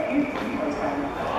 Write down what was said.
que é vivo, pois,